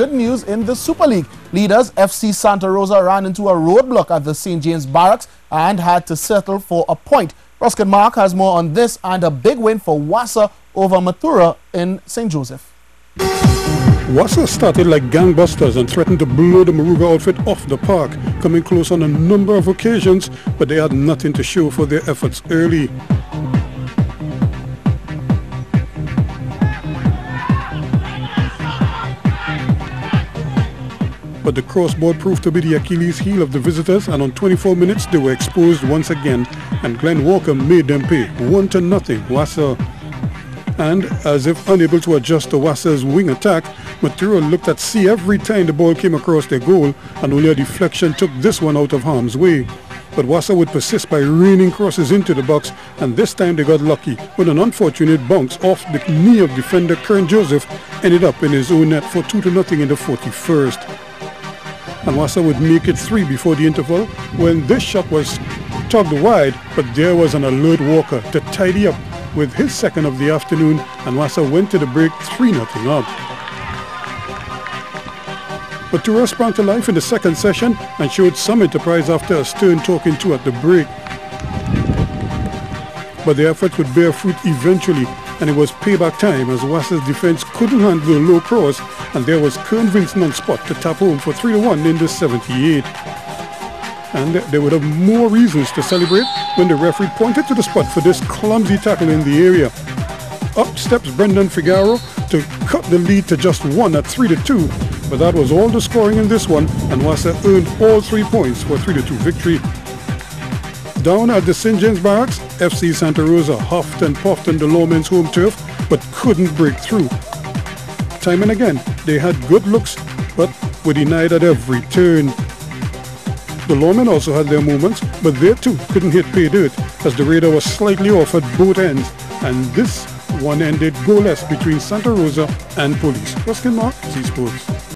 Good news in the Super League. Leaders FC Santa Rosa ran into a roadblock at the St. James Barracks and had to settle for a point. Ruskin Mark has more on this and a big win for WASA over Moruga in St. Joseph. WASA started like gangbusters and threatened to blow the Moruga outfit off the park, coming close on a number of occasions, but they had nothing to show for their efforts early. But the crossboard proved to be the Achilles heel of the visitors and on 24 minutes they were exposed once again and Glenn Walker made them pay, 1 to nothing, WASA. And as if unable to adjust to WASA's wing attack, Moruga looked at sea every time the ball came across their goal and only a deflection took this one out of harm's way. But WASA would persist by raining crosses into the box and this time they got lucky when an unfortunate bounce off the knee of defender Kern Joseph ended up in his own net for 2 to nothing in the 41st and WASA would make it three before the interval when this shot was tugged wide, but there was an alert Walker to tidy up with his second of the afternoon, and WASA went to the break 3-0 up. Moruga sprang to life in the second session and showed some enterprise after a stern talking to at the break. But the efforts would bear fruit eventually and it was payback time as WASA's defense couldn't handle the low cross and there was Kern Vincent on spot to tap home for 3-1 in the 78. And they would have more reasons to celebrate when the referee pointed to the spot for this clumsy tackle in the area. Up steps Brendan Figaro to cut the lead to just one at 3-2, but that was all the scoring in this one and WASA earned all three points for 3-2 victory. Down at the St. James Barracks, FC Santa Rosa huffed and puffed on the lawmen's home turf but couldn't break through. Time and again, they had good looks but were denied at every turn. The lawmen also had their moments, but they too couldn't hit pay dirt as the radar was slightly off at both ends and this one ended goalless between Santa Rosa and police. Ruskin Mark, C Sports.